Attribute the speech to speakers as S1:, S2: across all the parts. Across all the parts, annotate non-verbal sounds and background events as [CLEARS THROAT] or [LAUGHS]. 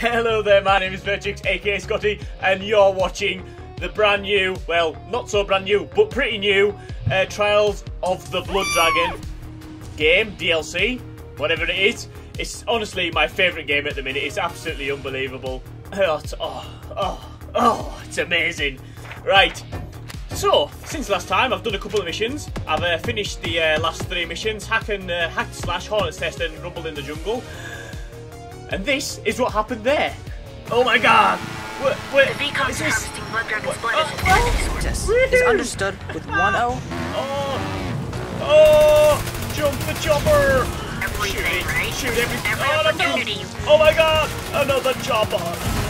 S1: Hello there, my name is Verchix, aka Scotty, and you're watching the brand new, well, not so brand new, but pretty new, uh, Trials of the Blood Dragon game, DLC, whatever it is. It's honestly my favourite game at the minute. It's absolutely unbelievable. [CLEARS THROAT] Oh, it's, oh, oh, oh, it's amazing. Right, so, since last time, I've done a couple of missions. I've uh, finished the uh, last three missions, Hack and uh, Hack Slash, Hornet's Nest and Rumble in the Jungle. And this is what happened there. Oh my god! What, wait,
S2: The V comes
S1: is this?
S2: harvesting blood dragon's blood
S1: Oh,
S2: energy source.
S3: Is understood with ah. one O.
S1: Oh! Oh! Jump the chopper!
S2: Everything,
S1: Shoot it,
S2: right?
S1: Shoot everything!
S2: Every
S1: oh,
S2: opportunity.
S1: Oh my god! Another chopper!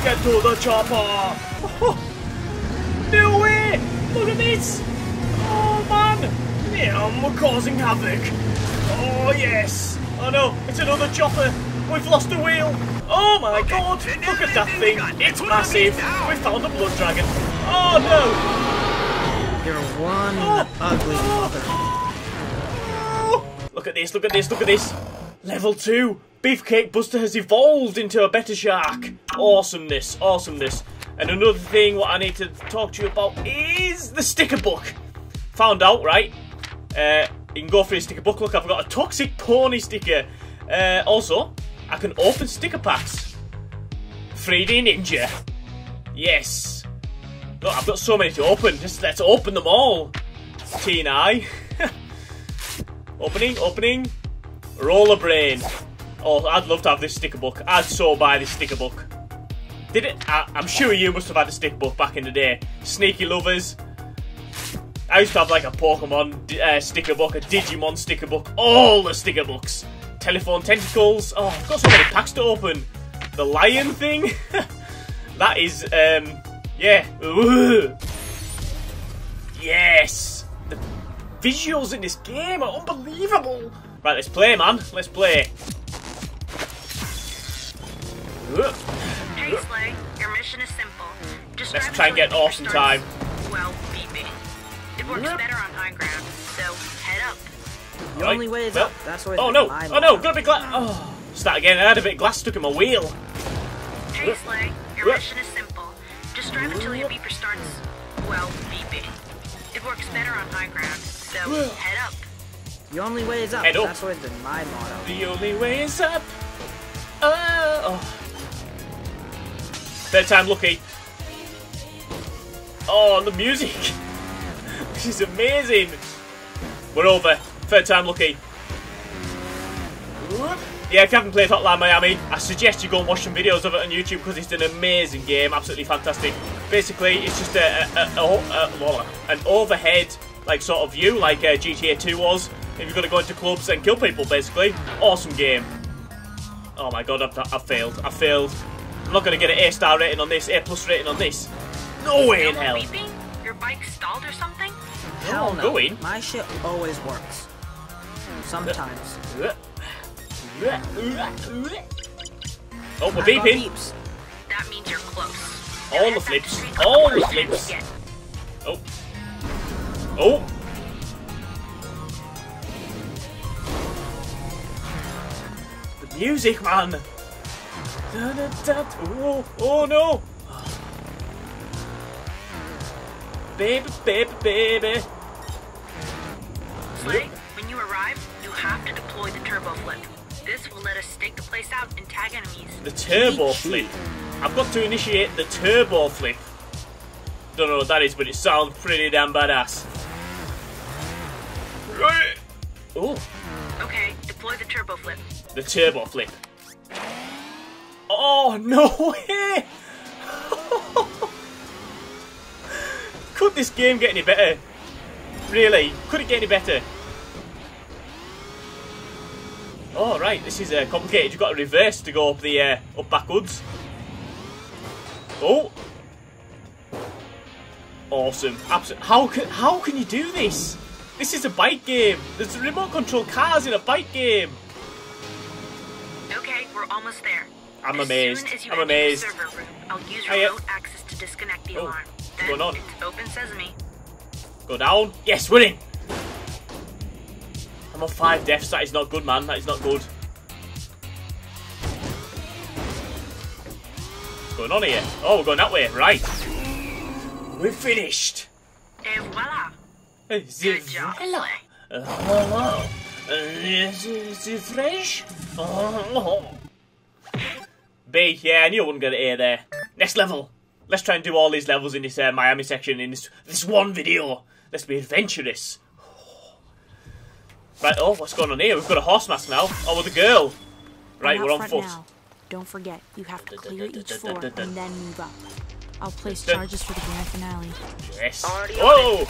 S1: Get to the chopper! [LAUGHS] no way! Look at this! Oh man! Yeah, we're causing havoc! Oh yes! Oh no, it's another chopper! We've lost a wheel! Oh my god! Look at that thing! It's massive! We found a blood dragon! Oh no!
S3: You're one
S1: Oh.
S3: ugly mother.
S1: Look at this, look at this, look at this. Level 2. Beefcake Buster has evolved into a better shark. Awesomeness, awesomeness. And another thing what I need to talk to you about is the sticker book. Found out, right? Uh, you can go for your sticker book. Look, I've got a Toxic Pony sticker. Uh, also, I can open sticker packs. 3D Ninja. Yes. Look, I've got so many to open. Just let's open them all. T and I. [LAUGHS] Opening, opening. Roller Brain. Oh, I'd love to have this sticker book. I'd so buy this sticker book. Did it? I, I'm sure you must have had a sticker book back in the day. Sneaky Lovers. I used to have like a Pokemon uh, sticker book, a Digimon sticker book, all the sticker books. Telephone Tentacles. Oh, I've got so many packs to open. The lion thing. [LAUGHS] that is, um, yeah. Ooh. Yes. The visuals in this game are unbelievable. Right, let's play, man. Let's play.
S2: Hey, Slay, your mission is simple. Just
S1: Let's try and get awesome
S2: starts,
S1: time.
S2: Well, beeping. It works better on high ground, so head up.
S3: The
S1: Right,
S3: only way is
S1: well-
S3: up. That's always
S1: Oh
S3: been
S1: no!
S3: my
S1: Oh no! Got a bit glass. Oh, start again. I had a bit of glass stuck in my wheel.
S2: Hey,
S1: Yep.
S2: Slay, your
S1: Yep.
S2: mission is simple. Just drive until your beeper starts, well, beeping. It works better on high ground, so head up.
S3: The only way is up.
S1: Head up.
S3: That's always been my motto.
S1: The only way is up. Oh. oh. Third time lucky. Oh, the music. [LAUGHS] this is amazing. We're over. Third time lucky. Yeah, if you haven't played Hotline Miami, I suggest you go and watch some videos of it on YouTube because it's an amazing game, absolutely fantastic. Basically, it's just a, a, a, a, a- an overhead like sort of view, like uh, GTA 2 was. If you're going to go into clubs and kill people, basically, awesome game. Oh my god, I've, I've failed. I've failed. I'm not going to get an A star rating on this, A plus rating on this. No way in
S2: No more
S1: hell.
S2: beeping? Your bike stalled or something?
S3: Hell no.
S1: going.
S3: My shit always works. Sometimes.
S1: Oh, we're beeping.
S3: beeps.
S2: That means you're close.
S1: All the
S2: head back
S1: flips.
S2: to Street Club
S1: All the flips. Oh. Oh. The music, man. Da, da, da, oh, oh no. Baby, baby, baby.
S2: Slay, when you have to deploy the turbo flip. This will let us stake the place out and tag enemies.
S1: The turbo flip. I've got to initiate the turbo flip. Don't know what that is, but it sounds pretty damn badass. Right. Oh.
S2: Okay, deploy the turbo flip.
S1: The turbo flip. Oh, no [LAUGHS] way! Could this game get any better? Really? Could it get any better? Oh, right, this is uh, complicated. You've got to reverse to go up the, uh, up backwards. Oh! Awesome. Absolutely. How can, how can you do this? This is a bike game. There's remote control cars in a bike game.
S2: Okay, we're almost there.
S1: I'm
S2: as
S1: amazed.
S2: Soon as you
S1: I'm amazed.
S2: The server room, I'll use remote access to disconnect the
S1: Oh,
S2: alarm. Then
S1: going on?
S2: it's open sesame.
S1: Go down. Yes, winning. I'm on five deaths. That is not good, man. That is not good. What's going on here? Oh, we're going that way. Right. We're finished.
S2: Et voila. Good job,
S1: hello. Uh, hello. Uh, is, is it fresh? Oh. B, yeah, I knew I wouldn't get an A there. Next level. Let's try and do all these levels in this uh, Miami section in this this one video. Let's be adventurous. Right, oh, what's going on here? We've got a horse mask now. Oh, with a girl. Right, we're on
S4: front
S1: foot.
S4: Now. Don't forget, you have to clear each floor and then move up. I'll place charges for the grand finale.
S1: Yes.
S2: Already
S1: Whoa!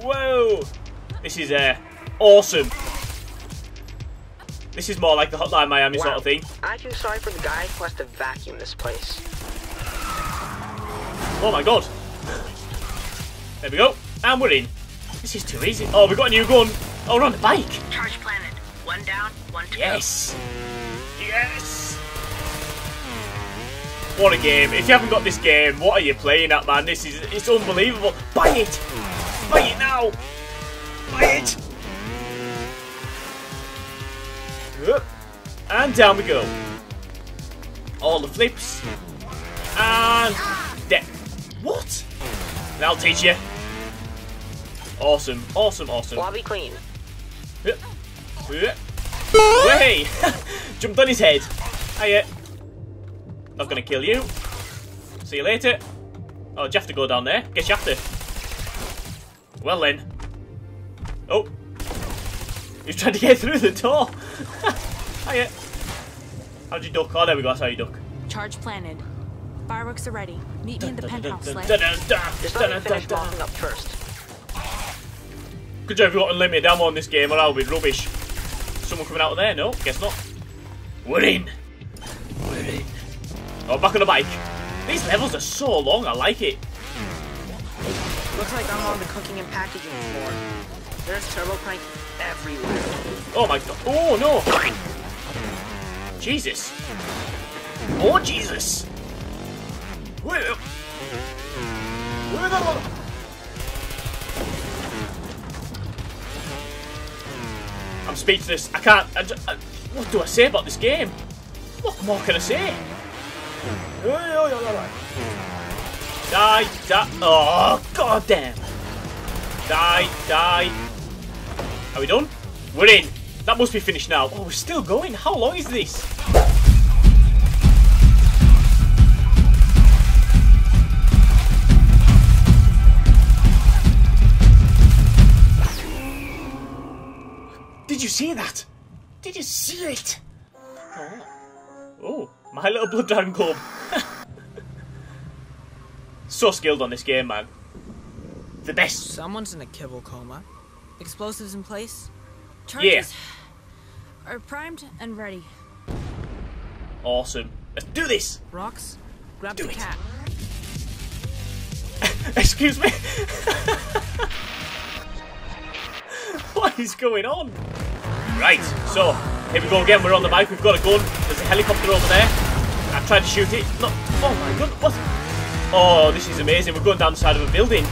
S1: Whoa! This is uh, awesome. This is more like the Hotline Miami sort of thing.
S5: I feel sorry for the guy who has to vacuum this place.
S1: Oh my god. There we go. And we're in. This is too easy. Oh, we got a new gun. Oh, we're on the bike.
S2: Charge planted. One down, one to
S1: Yes. Yes. What a game. If you haven't got this game, what are you playing at, man? This is, it's unbelievable. Buy it. Buy it now. Buy it. Up. And down we go. All the flips. And dead. What? That'll teach you. Awesome, awesome, awesome.
S5: Lobby clean.
S1: Yeah. [LAUGHS] Yeah. Way! Jumped on his head. Hiya. Not gonna kill you. See you later. Oh, do you have to go down there? Guess you have to. Well then. Oh. He's trying to get [LAUGHS] through the door. [LAUGHS] Hiya. How'd you duck? Oh, there we go. That's how you duck.
S4: Charge planted. Fireworks are ready. Meet me in the penthouse, Slay.
S5: Just let me finish locking up first.
S1: Good job you got unlimited ammo on this game or I'll be rubbish. Someone coming out of there? No, guess not. We're in. We're in. Oh, back on the bike. These levels are so long, I like it.
S5: Looks like I'm on the cooking and packaging floor. There's turbo crank everywhere.
S1: Oh my god. Oh no. Jesus. Oh Jesus. Wait. Where the I'm speechless. I can't. I, ju- I- what do I say about this game? What more can I say? Die, die. Oh, god damn. Die, die. Are we done? We're in. That must be finished now. Oh, we're still going. How long is this? Did you see that? Did you see it? Oh, oh my little blood dragon club. [LAUGHS] so skilled on this game, man. The best.
S3: Someone's in a kibble coma. Explosives in place?
S4: Charges [SIGHS] are primed and ready.
S1: Awesome. Let's do this.
S3: Rocks? Grab
S1: Do
S3: the
S1: it.
S3: cat. [LAUGHS]
S1: Excuse me. [LAUGHS] what is going on? Right, so here we go again. We're on the bike. We've got a gun. There's a helicopter over there. I tried to shoot it. No. Oh my god. What? Oh, this is amazing. We're going down the side of a building.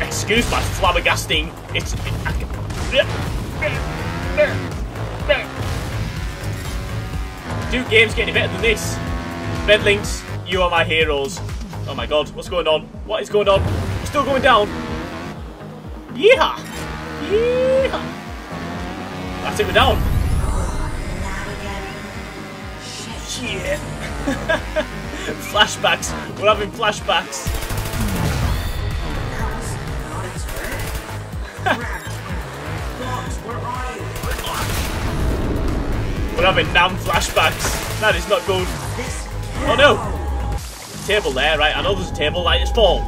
S1: Excuse my flabbergasting. It's. It, I can, Do games get any better than this? RedLynx, you are my heroes. Oh my god, what's going on? What is going on? We're still going down. Yeehaw! Yeehaw! That's it, we're down. [LAUGHS] Flashbacks. We're having flashbacks. [LAUGHS] We're having Nam flashbacks. That is not good. Oh no! Table there, right? I know there's a table, like it's full.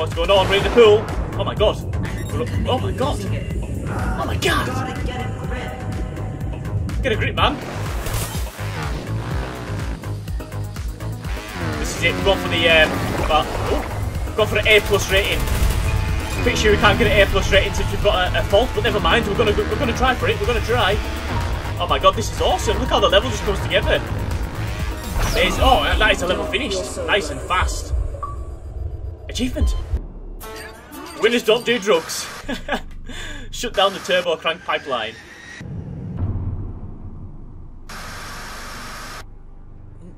S1: What's going on? We're in the pool. Oh my god. Oh my god. Oh my god. Get a grip, man. This is it. We're going for the um. Oh, we're for an A plus rating. Pretty sure we can't get an A plus rating since we've got a, a fault, but never mind. We're gonna we're gonna try for it. We're gonna try. Oh my god, this is awesome! Look how the level just comes together. Oh, that is a level finished. Nice and fast. Achievement. Winners don't do drugs. [LAUGHS] Shut down the turbo crank pipeline.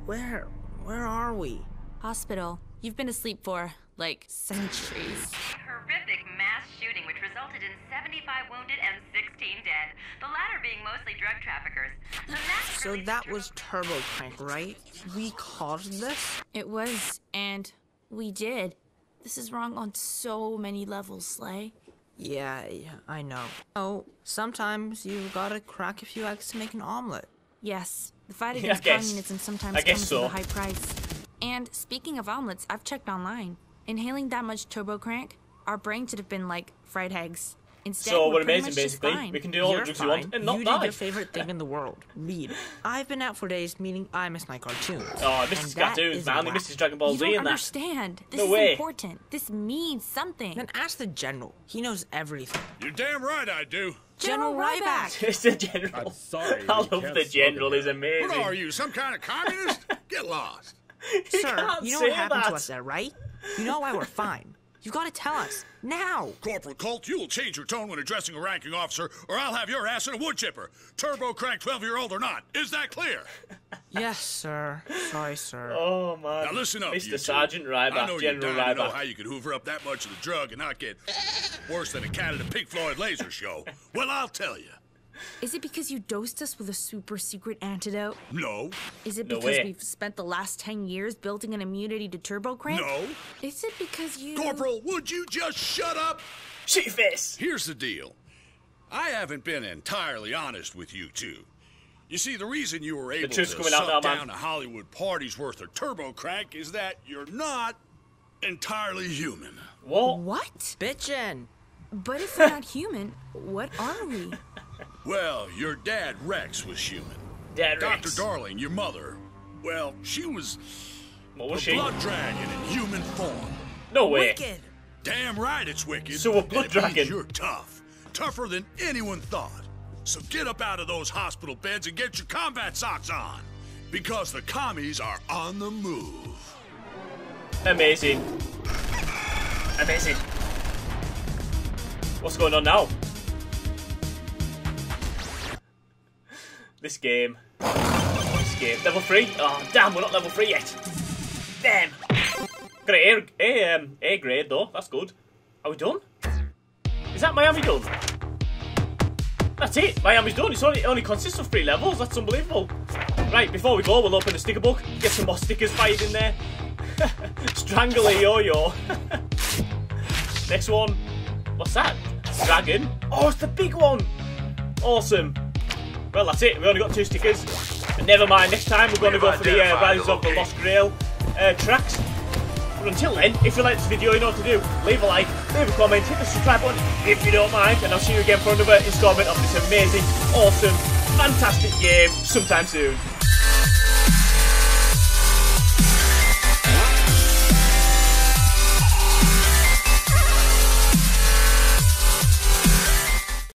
S5: Where, where are we?
S4: Hospital. You've been asleep for, like, centuries.
S6: horrific mass shooting which resulted in 75 wounded and 16 dead, the latter being mostly drug traffickers. The mass
S5: So that was Turbo Crank, right? We caused this?
S4: It was, and we did. This is wrong on so many levels, Slay.
S5: Yeah, yeah, I know. Oh, sometimes you gotta crack a few eggs to make an omelet.
S4: Yes, the fight [LAUGHS] against
S1: guess-
S4: communism sometimes
S1: I
S4: comes
S1: so.
S4: with a high price. And speaking of omelets, I've checked online. Inhaling that much turbo crank, our brain should have been like fried eggs. Instead,
S1: So
S4: we're
S1: we're amazing,
S4: much
S1: basically.
S4: fine.
S1: We can do all
S5: You're
S1: the drugs
S5: fine.
S1: we want and not
S5: you
S1: die.
S5: did your favorite thing in the world. Read. I've been out for days, meaning I miss my cartoons.
S1: Oh, I missed
S5: And
S1: his
S5: that
S1: cartoons,
S5: is
S1: man. He
S5: whack.
S1: missed his Dragon Ball
S4: You
S1: Z
S4: don't
S1: and that.
S4: understand. This
S1: No
S4: is
S1: way.
S4: important. This means something.
S5: Then ask the general. He knows everything.
S7: You're damn right I do.
S5: General Ryback. [LAUGHS]
S1: It's the general.
S7: I'm sorry,
S1: I love the general.
S7: in
S1: He's amazing.
S7: What are you, some kind of communist? [LAUGHS] Get lost.
S5: Sir,
S1: can't
S5: you know
S1: say
S5: what happened
S1: that.
S5: to us there, right? You know why we're fine. You gotta tell us. Now!
S7: Corporal Colt, you will change your tone when addressing a ranking officer, or I'll have your ass in a wood chipper. Turbo crank 12 year old or not. Is that clear? [LAUGHS]
S5: Yes, sir. Sorry, sir.
S1: Oh my.
S7: Now listen up,
S1: Mr.
S7: you two.
S1: Sergeant
S7: I know
S1: Ryback,
S7: you're
S1: General
S7: dying to know how you could hoover up that much of the drug and not get worse than a cat at a Pink Floyd laser show. Well, I'll tell you.
S4: Is it because you dosed us with a super secret antidote?
S7: No,
S4: Is it
S1: No
S4: because
S1: way.
S4: we've spent the last 10 years building an immunity to turbo crank?
S7: no.
S4: Is it because you.
S7: Corporal, would you just shut up?
S1: Shit your.
S7: Here's the deal. I haven't been entirely honest with you two. You see, the reason you were able to
S1: truth's out
S7: suck
S1: man.
S7: down a Hollywood party's worth of turbo crank is that you're not entirely human.
S1: What?
S4: What?
S5: Bitchin'.
S4: But if we're not human, what are we? [LAUGHS]
S7: Well, your dad, Rex, was human.
S1: Dead
S7: Dr.
S1: Rex.
S7: Darling, your mother, well, she was
S1: What
S7: a
S1: she?
S7: blood dragon in human form.
S1: No way.
S5: Wicked.
S7: Damn right it's wicked.
S1: So a
S7: and
S1: blood
S7: it means
S1: dragon.
S7: You're tough. Tougher than anyone thought. So get up out of those hospital beds and get your combat socks on. Because the commies are on the move.
S1: Amazing. Amazing. What's going on now? This game. This game. Level 3? Oh, damn, we're not level 3 yet. Damn. Got an A, A, um, A grade, though. That's good. Are we done? Is that Miami done? That's it. Miami's done. It's only, it only consists of three levels. That's unbelievable. Right, before we go, we'll open the sticker book. Get some more stickers fired in there. [LAUGHS] Strangle a yo-yo. [LAUGHS] Next one. What's that? Dragon. Oh, it's the big one. Awesome. Well, that's it. We only got two stickers. But never mind. Next time we're going to go for the uh, Rise of the Lost Grail uh, tracks. But until then, if you like this video, you know what to do. Leave a like, leave a comment, hit the subscribe button if you don't mind, and I'll see you again for another installment of this amazing, awesome, fantastic game sometime soon.